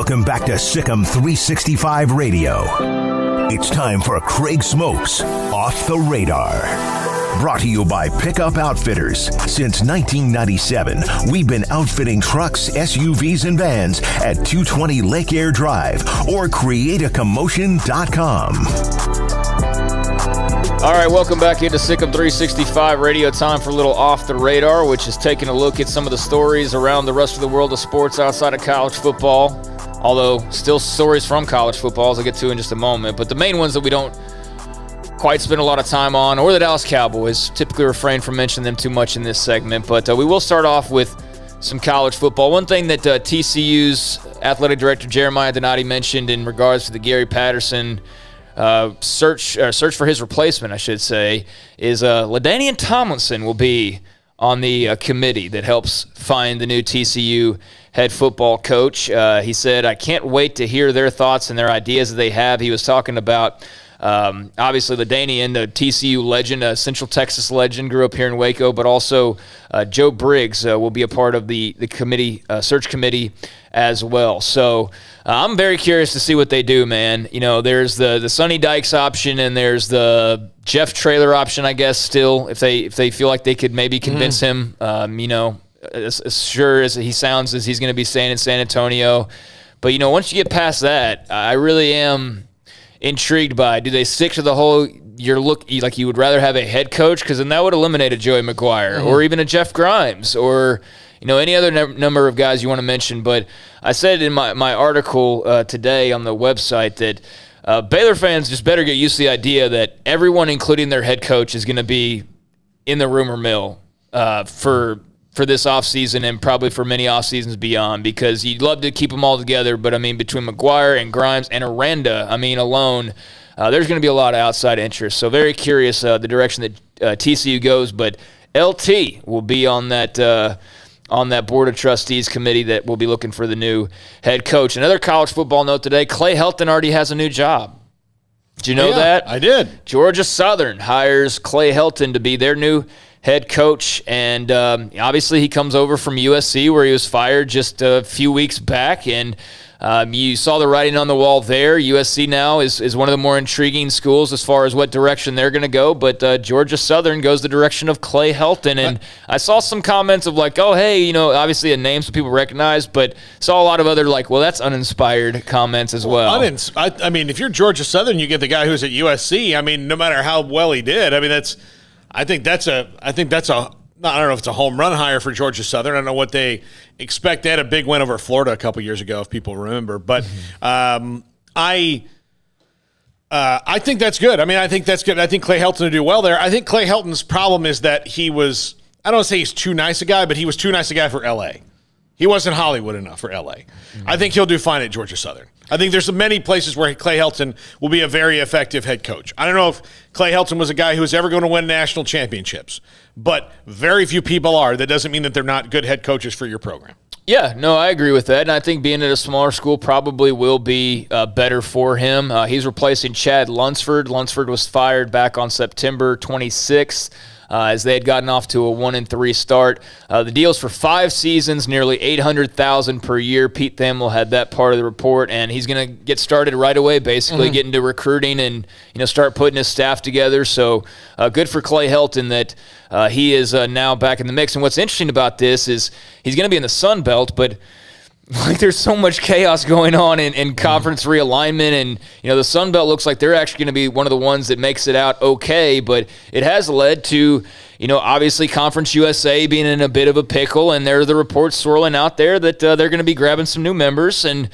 Welcome back to SicEm 365 Radio. It's time for Craig Smoak's Off the Radar. Brought to you by Pickup Outfitters. Since 1997, we've been outfitting trucks, SUVs, and vans at 220 Lake Air Drive or createacommotion.com. All right, welcome back into SicEm 365 Radio. Time for a little off the radar, which is taking a look at some of the stories around the rest of the world of sports outside of college football. Although, still stories from college football, as I'll get to in just a moment. But the main ones that we don't quite spend a lot of time on, or the Dallas Cowboys. Typically refrain from mentioning them too much in this segment, but uh, we will start off with some college football. One thing that uh, TCU's athletic director Jeremiah Donati mentioned in regards to the Gary Patterson uh, search uh, search for his replacement, I should say, is uh, LaDainian Tomlinson will be on the uh, committee that helps find the new TCU head football coach. Uh, he said, "I can't wait to hear their thoughts and their ideas that they have." He was talking about um, obviously, LaDainian, the TCU legend, a Central Texas legend, grew up here in Waco, but also uh, Joe Briggs uh, will be a part of the the committee uh, search committee as well. So uh, I'm very curious to see what they do, man. You know, there's the the Sonny Dykes option, and there's the Jeff Traylor option, I guess. Still, if they if they feel like they could maybe convince mm. him, um, you know, as, as sure as he sounds as he's going to be staying in San Antonio. But you know, once you get past that, I really am intrigued by? Do they stick to the whole you're look like you would rather have a head coach because then that would eliminate a Joey McGuire mm-hmm. or even a Jeff Grimes or you know any other n- number of guys you want to mention. But I said in my my article uh, today on the website that. Uh, Baylor fans just better get used to the idea that everyone, including their head coach, is going to be in the rumor mill uh, for for this offseason and probably for many off seasons beyond because you'd love to keep them all together. But I mean, between McGuire and Grimes and Aranda, I mean, alone, uh, there's going to be a lot of outside interest. So very curious uh, the direction that uh, TCU goes. But LT will be on that. Uh, on that board of trustees committee that will be looking for the new head coach. Another college football note today: Clay Helton already has a new job. Did you know yeah, that? I did. Georgia Southern hires Clay Helton to be their new head coach. And um, obviously, he comes over from USC, where he was fired just a few weeks back. And um, you saw the writing on the wall there. USC now is, is one of the more intriguing schools as far as what direction they're going to go. But uh, Georgia Southern goes the direction of Clay Helton. And I saw some comments of like, oh, hey, you know, obviously a name some people recognize, but saw a lot of other like, well, that's uninspired comments as well. well I, I mean, if you're Georgia Southern, you get the guy who's at USC. I mean, no matter how well he did, I mean, that's – I think that's a. I think that's a. I don't know if it's a home run hire for Georgia Southern. I don't know what they expect. They had a big win over Florida a couple years ago, if people remember. But um, I. Uh, I think that's good. I mean, I think that's good. I think Clay Helton will do well there. I think Clay Helton's problem is that he was, I don't want to say he's too nice a guy, but he was too nice a guy for LA. He wasn't Hollywood enough for LA. Mm-hmm. I think he'll do fine at Georgia Southern. I think there's many places where Clay Helton will be a very effective head coach. I don't know if Clay Helton was a guy who was ever going to win national championships, but very few people are. That doesn't mean that they're not good head coaches for your program. Yeah, no, I agree with that. And I think being at a smaller school probably will be uh, better for him. Uh, he's replacing Chad Lunsford. Lunsford was fired back on September 26th uh, as they had gotten off to a one and three start. Uh, the deal's for five seasons, nearly eight hundred thousand per year. Pete Thamel had that part of the report, and he's going to get started right away. Basically, mm-hmm. get into recruiting and you know start putting his staff together. So uh, good for Clay Helton that. Uh, he is uh, now back in the mix. And what's interesting about this is he's going to be in the Sun Belt, but like there's so much chaos going on in, in conference realignment and you know the Sun Belt looks like they're actually going to be one of the ones that makes it out okay but it has led to you know obviously conference usa being in a bit of a pickle and there are the reports swirling out there that uh, they're going to be grabbing some new members and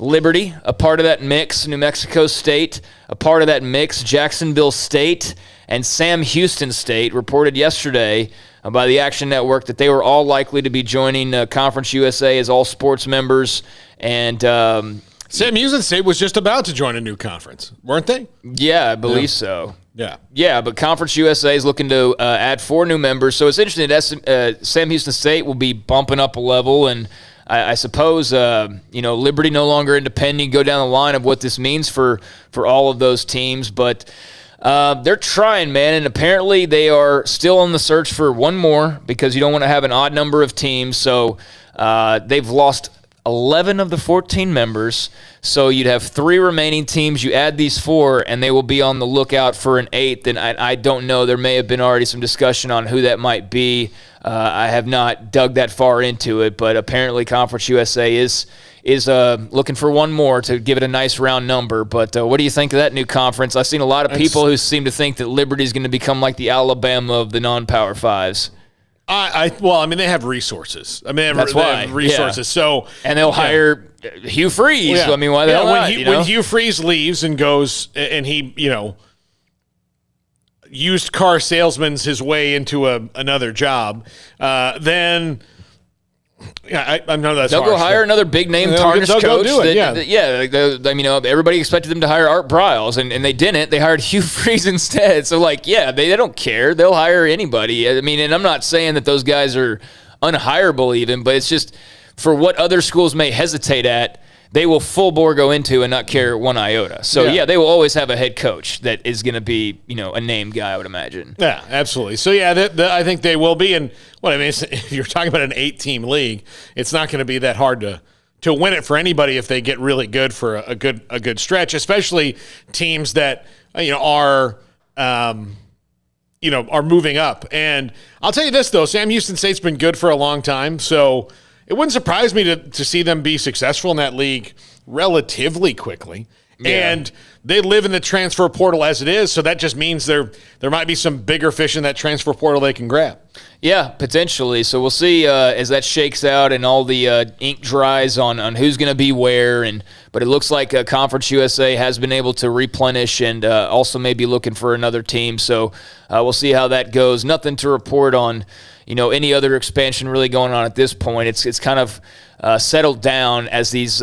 liberty a part of that mix new mexico state a part of that mix jacksonville state and sam houston state reported yesterday uh, by the Action Network that they were all likely to be joining uh, Conference USA as all sports members. And um, Sam Houston State was just about to join a new conference, weren't they? Yeah, I believe yeah. so. Yeah. Yeah, but Conference USA is looking to uh, add four new members. So it's interesting that uh, Sam Houston State will be bumping up a level. And I, I suppose, uh, you know, Liberty no longer independent. Go down the line of what this means for, for all of those teams. But uh, they're trying, man, and apparently they are still on the search for one more because you don't want to have an odd number of teams. So uh, they've lost 11 of the 14 members. So you'd have three remaining teams. You add these four, and they will be on the lookout for an eighth. And I, I don't know. There may have been already some discussion on who that might be. Uh, I have not dug that far into it, but apparently Conference USA is is uh, looking for one more to give it a nice round number. But uh, what do you think of that new conference? I've seen a lot of people who seem to think that Liberty is going to become like the Alabama of the non-power fives. I, I well, I mean, they have resources. I mean, they have, That's they why, have resources. yeah. So And they'll yeah. hire uh, Hugh Freeze. Yeah. I mean, why the hell when not? Hugh, you know? when Hugh Freeze leaves and goes, and he, you know, used car salesman's his way into a another job, uh, then yeah, I, I know that. They'll go hire another big name tarnished they'll coach. do it, that- yeah. that- yeah. like the- I mean, everybody expected them to hire Art Briles, and, and they didn't. They hired Hugh Freeze instead. So, like, yeah, they, they don't care. They'll hire anybody. I mean, and I'm not saying that those guys are unhireable, even, but it's just for what other schools may hesitate at. They will full bore go into and not care one iota. So Yeah. yeah, they will always have a head coach that is going to be, you know, a name guy. I would imagine. Yeah, absolutely. So yeah, that, that- I think they will be. And what I mean, if you're talking about an eight-team league, it's not going to be that hard to to win it for anybody if they get really good for a, a good a good stretch, especially teams that uh, you know are. Um, you know, are moving up. And I'll tell you this though, Sam Houston State's been good for a long time, so it wouldn't surprise me to, to see them be successful in that league relatively quickly. And they live in the transfer portal as it is, so that just means there there might be some bigger fish in that transfer portal they can grab. Yeah, potentially. So we'll see uh, as that shakes out and all the uh, ink dries on, on who's going to be where. And but it looks like uh, Conference USA has been able to replenish and uh, also maybe looking for another team. So uh, we'll see how that goes. Nothing to report on. You know, any other expansion really going on at this point? It's it's kind of uh, settled down as these.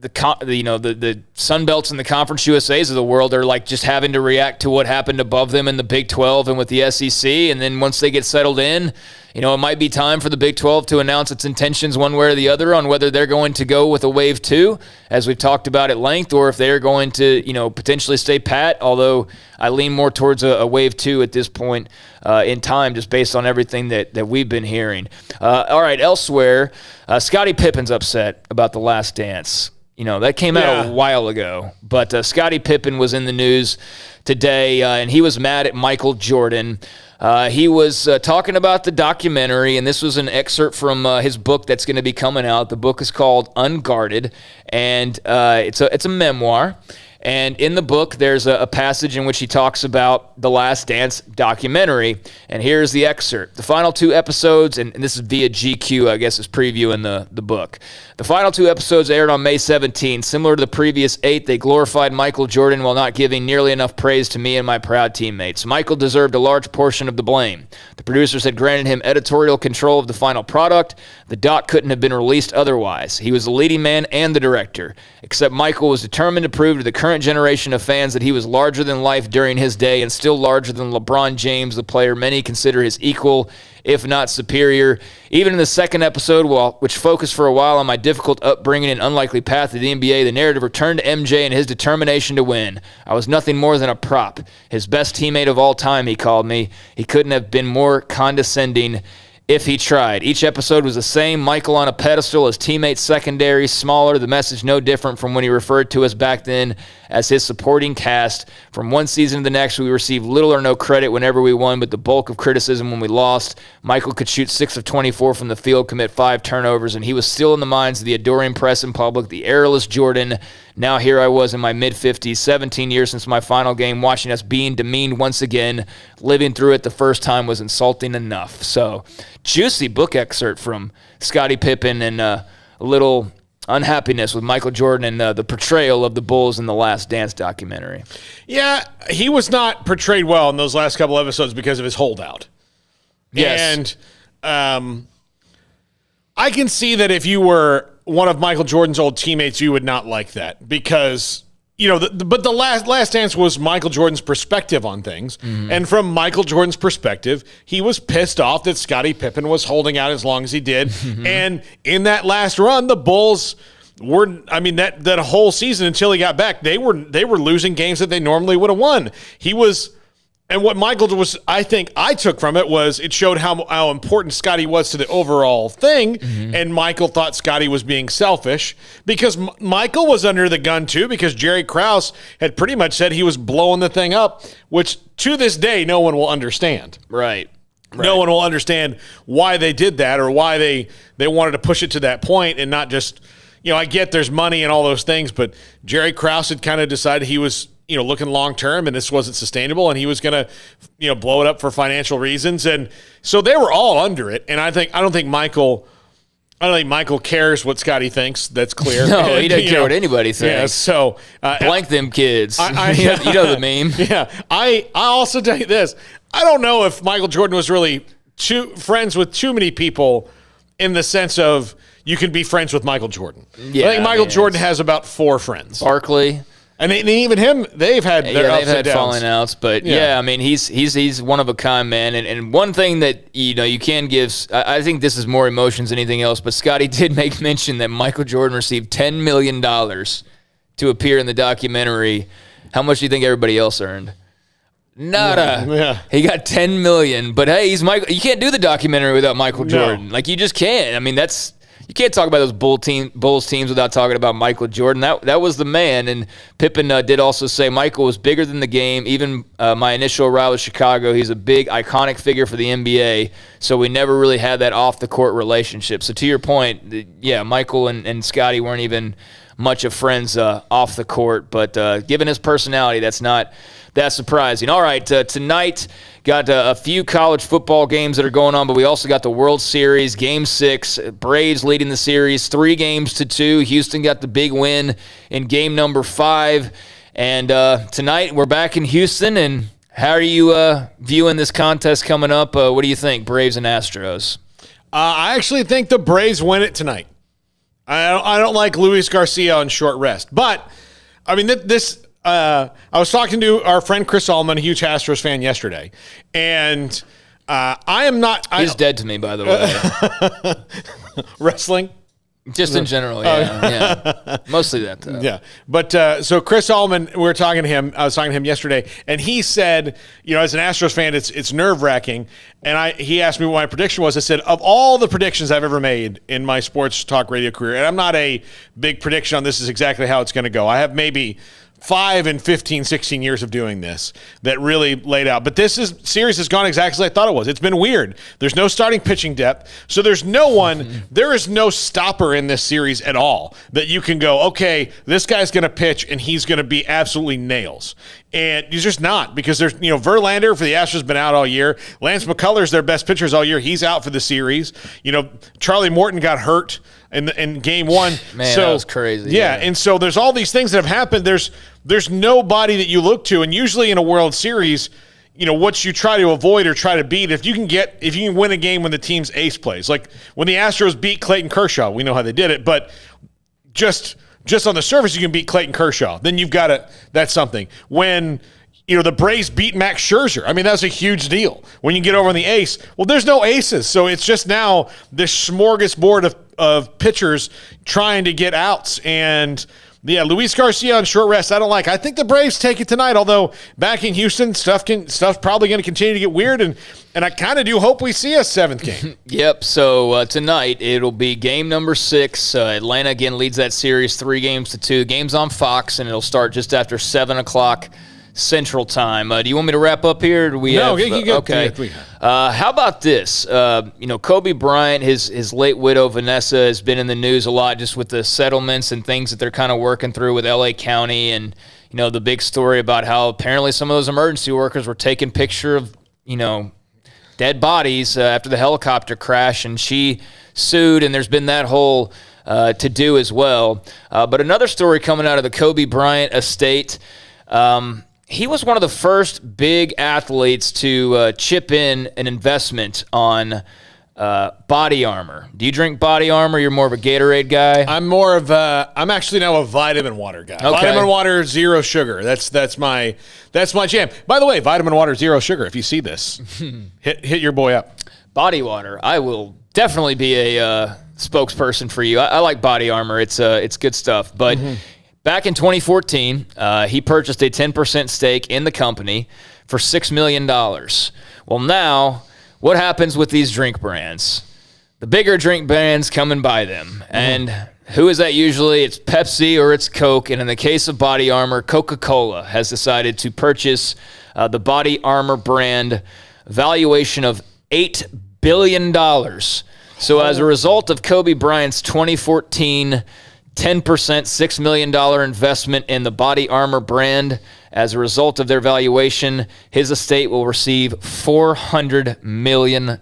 The, you know the the Sun Belts and the Conference USA's of the world are like just having to react to what happened above them in the Big 12 and with the SEC, and then once they get settled in, you know it might be time for the Big 12 to announce its intentions one way or the other on whether they're going to go with a wave two, as we've talked about at length, or if they're going to you know potentially stay pat. Although I lean more towards a, a wave two at this point uh, in time, just based on everything that that we've been hearing. Uh, all right, elsewhere, uh, Scottie Pippen's upset about the Last Dance. You know, that came out Yeah. a while ago. But uh, Scottie Pippen was in the news today, uh, and he was mad at Michael Jordan. Uh, he was uh, talking about the documentary, and this was an excerpt from uh, his book that's going to be coming out. The book is called Unguarded, and uh, it's a it's a memoir. And in the book, there's a, a passage in which he talks about the Last Dance documentary. And here's the excerpt. The final two episodes, and, and this is via GQ, I guess, is previewing the, the book. The final two episodes aired on May 17. Similar to the previous eight, they glorified Michael Jordan while not giving nearly enough praise to me and my proud teammates. Michael deserved a large portion of the blame. The producers had granted him editorial control of the final product. The doc couldn't have been released otherwise. He was the leading man and the director. Except Michael was determined to prove to the current generation of fans that he was larger than life during his day and still larger than LeBron James, the player many consider his equal, if not superior. Even in the second episode, which focused for a while on my difficult upbringing and unlikely path to the NBA, the narrative returned to MJ and his determination to win. I was nothing more than a prop. His best teammate of all time, he called me. He couldn't have been more condescending if he tried. Each episode was the same Michael on a pedestal, his teammates secondary, smaller, the message no different from when he referred to us back then as his supporting cast. From one season to the next, we received little or no credit whenever we won, but the bulk of criticism when we lost. Michael could shoot 6 of 24 from the field, commit 5 turnovers, and he was still in the minds of the adoring press and public, the errorless Jordan. Now here I was in my mid 50s, 17 years since my final game, watching us being demeaned once again. Living through it the first time was insulting enough. So, juicy book excerpt from Scottie Pippen and uh, a little unhappiness with Michael Jordan and uh, the portrayal of the Bulls in the Last Dance documentary. Yeah, he was not portrayed well in those last couple episodes because of his holdout. Yes. And um, I can see that if you were one of Michael Jordan's old teammates, you would not like that because you know. The, the- but the last Last Dance was Michael Jordan's perspective on things, mm-hmm. and from Michael Jordan's perspective, he was pissed off that Scottie Pippen was holding out as long as he did, mm-hmm. and in that last run, the Bulls. Were I mean that that whole season until he got back, they were they were losing games that they normally would have won. He was And what Michael was, I think I took from it was it showed how, how important Scottie was to the overall thing. Mm-hmm. And Michael thought Scottie was being selfish because M- Michael was under the gun too, because Jerry Krause had pretty much said he was blowing the thing up, which to this day, no one will understand. Right. Right. No one will understand why they did that or why they they wanted to push it to that point and not just you know I get there's money and all those things, but Jerry Krause had kind of decided he was you know looking long term and this wasn't sustainable and he was going to you know blow it up for financial reasons and so they were all under it and I think I don't think Michael I don't think Michael cares what Scottie thinks. That's clear. No, he doesn't care know, what anybody thinks. Yeah, so uh, blank them kids. I, I, you know the meme. Yeah, I I also tell you this. I don't know if Michael Jordan was really too friends with too many people in the sense of you can be friends with Michael Jordan. Yeah, I think Michael Jordan has about four friends. Barkley. And, they, and even him, they've had their yeah, they've had falling outs, but yeah. yeah. I mean he's he's he's one of a kind man, and, and one thing that you know you can give, I, I think this is more emotions than anything else. But Scottie did make mention that Michael Jordan received ten million dollars to appear in the documentary. How much do you think everybody else earned? Nada. Yeah. He got 10 million, but hey, he's Michael. You can't do the documentary without Michael Jordan. No. Like you just can't. I mean, that's you can't talk about those Bull team, Bulls teams without talking about Michael Jordan. That that was the man. And Pippen uh, did also say Michael was bigger than the game. Even uh, my initial arrival with Chicago, he's a big iconic figure for the NBA. So we never really had that off the court relationship. So to your point, yeah, Michael and, and Scottie weren't even much of friends uh, off the court. But uh, given his personality, that's not that surprising. All right, uh, tonight got uh, a few college football games that are going on, but we also got the World Series, Game Six. Braves leading the series, three games to two. Houston got the big win in game number five, and uh, tonight we're back in Houston. And how are you uh, viewing this contest coming up? Uh, what do you think, Braves and Astros? Uh, I actually think the Braves win it tonight. I don't, I don't like Luis Garcia on short rest, but I mean this uh, I was talking to our friend Chris Allman, a huge Astros fan, yesterday, and uh, I am not. He's I, dead to me, by the way. wrestling. Just in general, yeah, oh. yeah. Mostly that, though. Yeah, but uh, so Chris Allman, we were talking to him. I was talking to him yesterday, and he said, you know, as an Astros fan, it's it's nerve wracking. And I, he asked me what my prediction was. I said, of all the predictions I've ever made in my sports talk radio career, and I'm not a big prediction on this is exactly how it's going to go. I have maybe five and 15, 16 years of doing this that really laid out. But this is series has gone exactly as I thought it was. It's been weird. There's no starting pitching depth. So there's no one, there is no stopper in this series at all that you can go, okay, this guy's going to pitch and he's going to be absolutely nails. And he's just not because there's, you know, Verlander for the Astros been out all year. Lance McCullers, their best pitchers all year. He's out for the series. You know, Charlie Morton got hurt in, in game one. Man, so, that was crazy. Yeah, yeah, and so there's all these things that have happened. There's there's nobody that you look to, and usually in a World Series, you know what you try to avoid or try to beat. If you can get if you can win a game when the team's ace plays, like when the Astros beat Clayton Kershaw, we know how they did it, but just just on the surface, you can beat Clayton Kershaw. Then you've got it. That's something. When you know the Braves beat Max Scherzer, I mean that's a huge deal. When you get over on the ace, well, there's no aces, so it's just now this smorgasbord of of pitchers trying to get outs and. Yeah, Luis Garcia on short rest. I don't like. I think the Braves take it tonight. Although back in Houston, stuff can stuff's probably going to continue to get weird, and and I kind of do hope we see a seventh game. yep. So uh, tonight it'll be game number six. Uh, Atlanta again leads that series three games to two. Games on Fox, and it'll start just after seven o'clock Central Time. Uh, do you want me to wrap up here? Do we no, have, you, uh, okay. Uh, how about this? Uh, you know, Kobe Bryant, his his late widow Vanessa has been in the news a lot, just with the settlements and things that they're kind of working through with L.A. County, and you know the big story about how apparently some of those emergency workers were taking picture of you know dead bodies uh, after the helicopter crash, and she sued, and there's been that whole. Uh, to do as well. Uh, but another story coming out of the Kobe Bryant estate. Um, he was one of the first big athletes to uh, chip in an investment on uh, body armor. Do you drink body armor? You're more of a Gatorade guy. I'm more of a. I'm actually now a vitamin water guy. Okay. Vitamin water, zero sugar. That's that's my that's my jam. By the way, vitamin water, zero sugar. If you see this, hit hit your boy up. Body water. I will definitely be a uh, spokesperson for you. I, I, like body armor. It's uh, it's good stuff. But mm-hmm. Back in 2014, uh, he purchased a 10% stake in the company for $6 million. Well, now, what happens with these drink brands? The bigger drink brands come and buy them. And who is that usually? It's Pepsi or it's Coke. And in the case of Body Armor, Coca Cola has decided to purchase uh, the Body Armor brand valuation of $8 billion. So, as a result of Kobe Bryant's 2014 10%, $6 million investment in the Body Armor brand, as a result of their valuation, his estate will receive $400 million.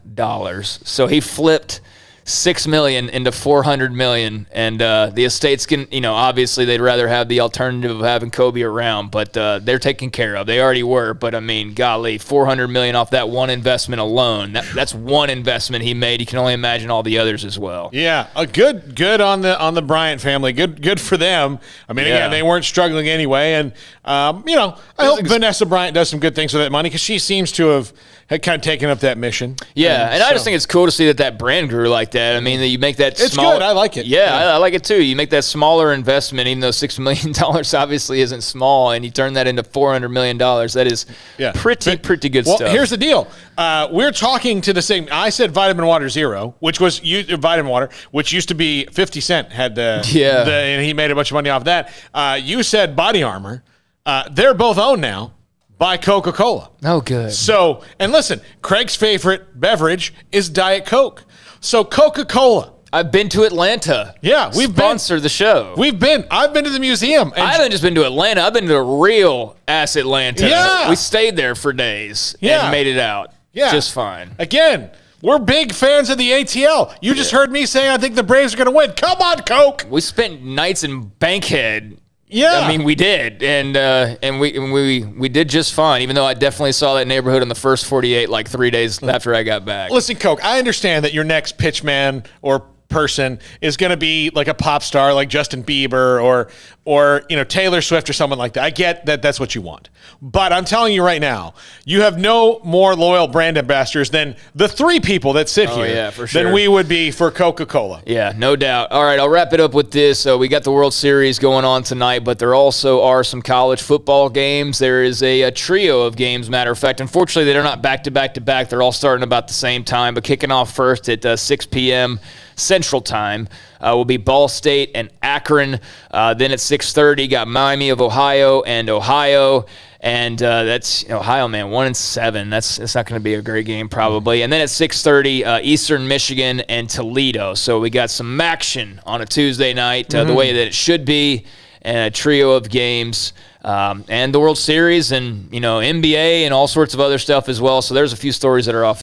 So, he flipped six million into four hundred million, and uh, the estates can, you know, obviously they'd rather have the alternative of having Kobe around, but uh, they're taken care of. They already were, but I mean, golly, four hundred million off that one investment alone. That, that's one investment he made. You can only imagine all the others as well. Yeah, a good, good on the on the Bryant family. Good, good for them. I mean, Yeah. again, they weren't struggling anyway, and um, you know, I hope Vanessa Bryant does some good things with that money because she seems to have had kind of taken up that mission. Yeah, and I just think it's cool to see that that brand grew like that. I mean, that you make that It's small- good. I like it. Yeah, Yeah. I, I like it too. You make that smaller investment, even though six million dollars obviously isn't small, and you turn that into four hundred million dollars. That is Yeah. pretty But- pretty good well, stuff. here's the deal. Uh, we're talking to the same. I said Vitamin Water Zero, which was u- Vitamin Water, which used to be 50 Cent had the, Yeah. the and he made a bunch of money off that. Uh, you said Body Armor. Uh, they're both owned now by Coca Cola. oh good. So, and listen, Craig's favorite beverage is Diet Coke. So, Coca Cola. I've been to Atlanta. Yeah, we've been- sponsored the show. We've been, I've been to the museum. And I haven't just been to Atlanta. I've been to real ass Atlanta. Yeah. we stayed there for days Yeah. and made it out. Yeah. just fine. again, we're big fans of the ATL. You just heard me say I think the Braves are going to win. Come on, Coke. We spent nights in Bankhead. Yeah. I mean, we did, and uh, and we and we we did just fine. Even though I definitely saw that neighborhood in the first forty-eight, like three days after I got back. Listen, Coke, I understand that your next pitchman or person is going to be like a pop star like Justin Bieber or or you know Taylor Swift or someone like that. I get that that's what you want. But I'm telling you right now, you have no more loyal brand ambassadors than the three people that sit here Oh, yeah, for than sure. we would be for Coca-Cola. Yeah, no doubt. All right, I'll wrap it up with this. Uh, we got the World Series going on tonight, but there also are some college football games. There is a, a trio of games, matter of fact. Unfortunately, they're not back to back to back. They're all starting about the same time, but kicking off first at uh, 6 p.m. Central Time uh, will be Ball State and Akron. Uh, then at 6:30, got Miami of Ohio and Ohio. And uh, that's Ohio, man, one and seven. That's that's not going to be a great game probably. And then at 6:30, uh, Eastern Michigan and Toledo. So we got some action on a Tuesday night, uh, the way that it should be, and a trio of games. Um, and the World Series, and you know NBA, and all sorts of other stuff as well. So there's a few stories that are off